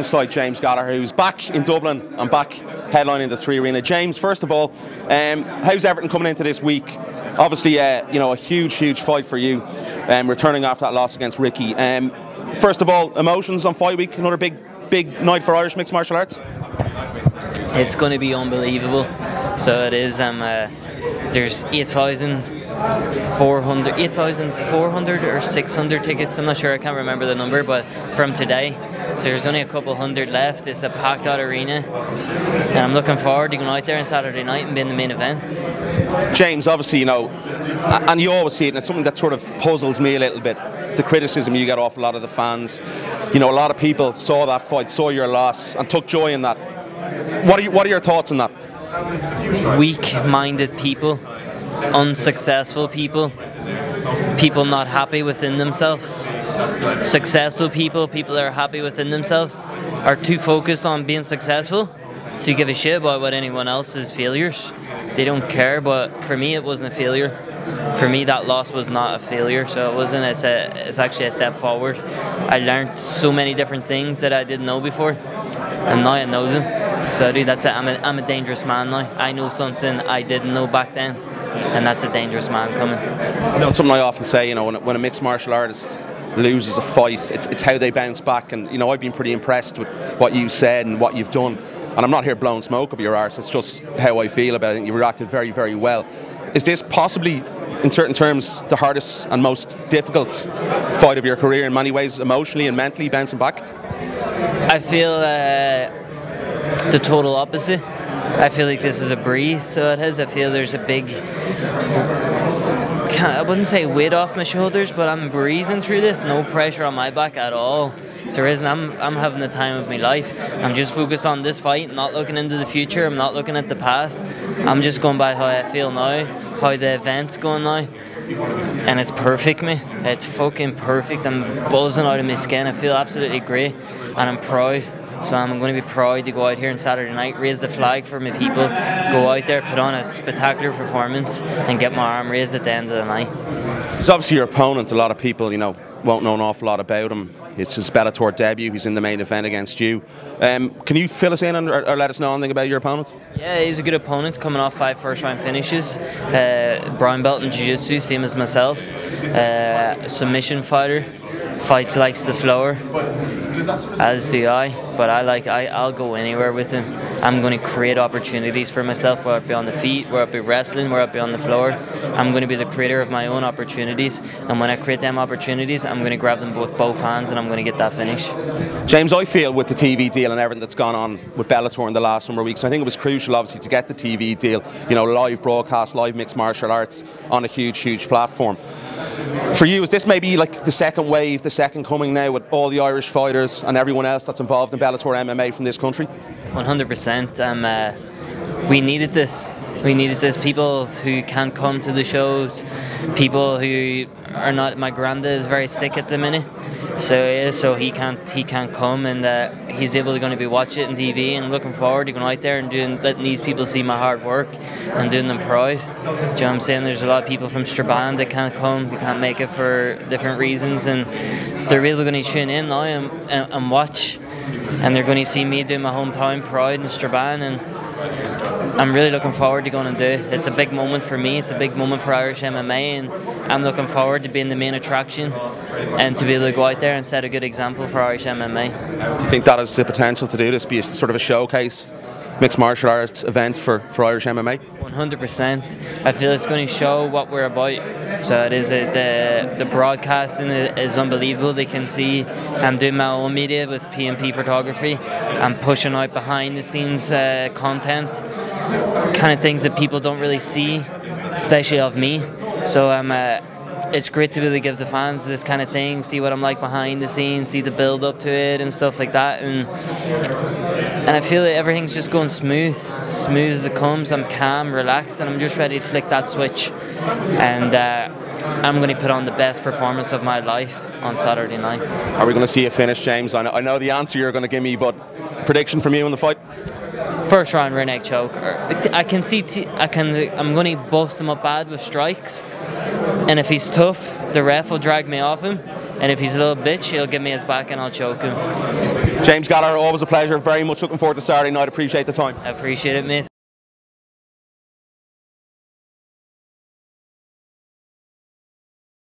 alongside James Gallagher, who's back in Dublin and back headlining the Three Arena. James, first of all, um, how's Everton coming into this week? Obviously, uh, you know, a huge, huge fight for you, um, returning after that loss against Ricky. Um, first of all, emotions on fight week, another big, big night for Irish mixed martial arts. It's going to be unbelievable. So it is. Um, uh, there's 8,000 400, 8,400 or 600 tickets. I'm not sure. I can't remember the number, but from today. So there's only a couple hundred left. It's a packed out arena, and I'm looking forward to going out there on Saturday night and being the main event. James, obviously, you know, and you always see it, and it's something that sort of puzzles me a little bit. The criticism you get off a lot of the fans. You know, a lot of people saw that fight, saw your loss, and took joy in that. What are you, What are your thoughts on that? Weak-minded people unsuccessful people, people not happy within themselves. Successful people, people that are happy within themselves, are too focused on being successful to give a shit about what anyone else's failures. They don't care, but for me, it wasn't a failure. For me, that loss was not a failure, so it wasn't. It's, a, it's actually a step forward. I learned so many different things that I didn't know before, and now I know them. So, dude, that's it. I'm a, I'm a dangerous man now. I know something I didn't know back then and that's a dangerous man coming. You know, something I often say, you know, when, when a mixed martial artist loses a fight, it's, it's how they bounce back. And, you know, I've been pretty impressed with what you said and what you've done. And I'm not here blowing smoke up your arse, it's just how I feel about it. You reacted very, very well. Is this possibly, in certain terms, the hardest and most difficult fight of your career in many ways, emotionally and mentally, bouncing back? I feel uh, the total opposite. I feel like this is a breeze, so it is. I feel there's a big, I wouldn't say weight off my shoulders, but I'm breezing through this, no pressure on my back at all. So isn't, I'm, I'm having the time of my life. I'm just focused on this fight, not looking into the future, I'm not looking at the past. I'm just going by how I feel now, how the event's going now and it's perfect, me. It's fucking perfect. I'm buzzing out of my skin. I feel absolutely great, and I'm proud. So I'm going to be proud to go out here on Saturday night, raise the flag for my people, go out there, put on a spectacular performance, and get my arm raised at the end of the night. It's obviously your opponent. A lot of people, you know, won't know an awful lot about him. It's his Bellator debut. He's in the main event against you. Um, can you fill us in on, or, or, let us know anything about your opponent? Yeah, he's a good opponent, coming off five first round finishes. Uh, brown belt in Jiu Jitsu, same as myself. Uh, submission fighter, fights likes the floor as do I. But I like I, I'll go anywhere with him. I'm going to create opportunities for myself, whether it be on the feet, whether it be wrestling, whether it be on the floor. I'm going to be the creator of my own opportunities, and when I create them opportunities, I'm going to grab them with both hands, and I'm going to get that finish. James, I feel with the TV deal and everything that's gone on with Bellator in the last number of weeks, I think it was crucial, obviously, to get the TV deal. You know, live broadcast, live mixed martial arts on a huge, huge platform. For you, is this maybe like the second wave, the second coming now with all the Irish fighters and everyone else that's involved in Bellator MMA from this country? 100%. Um, uh, we needed this. We needed this. People who can't come to the shows, people who are not. My granddad is very sick at the minute, so so he can't he can't come, and uh, he's able to going to be watching it on TV and looking forward to going out there and doing letting these people see my hard work and doing them proud. Do you know what I'm saying? There's a lot of people from Strabane that can't come, they can't make it for different reasons, and they're really going to tune in now and, and, and watch, and they're going to see me doing my hometown pride in Strabane and I'm really looking forward to going and do it. It's a big moment for me. It's a big moment for Irish MMA, and I'm looking forward to being the main attraction and to be able to go out there and set a good example for Irish MMA. Do you think that has the potential to do this, be a, sort of a showcase mixed martial arts event for, for Irish MMA? 100%. I feel it's going to show what we're about. So it is a, the the broadcasting is unbelievable. They can see I'm doing my own media with PMP photography. I'm pushing out behind the scenes uh, content, kind of things that people don't really see, especially of me. So I'm. Uh, it's great to be able to give the fans this kind of thing, see what I'm like behind the scenes, see the build up to it and stuff like that, and and I feel that everything's just going smooth, smooth as it comes. I'm calm, relaxed, and I'm just ready to flick that switch, and uh, I'm going to put on the best performance of my life on Saturday night. Are we going to see a finish, James? I know, I know the answer you're going to give me, but prediction from you in the fight? First round rear neck choke. I can see. T- I can. I'm going to bust him up bad with strikes, and if he's tough, the ref will drag me off him. And if he's a little bitch, he'll give me his back and I'll choke him. James Gallagher, always a pleasure. Very much looking forward to Saturday night. Appreciate the time. I appreciate it, mate.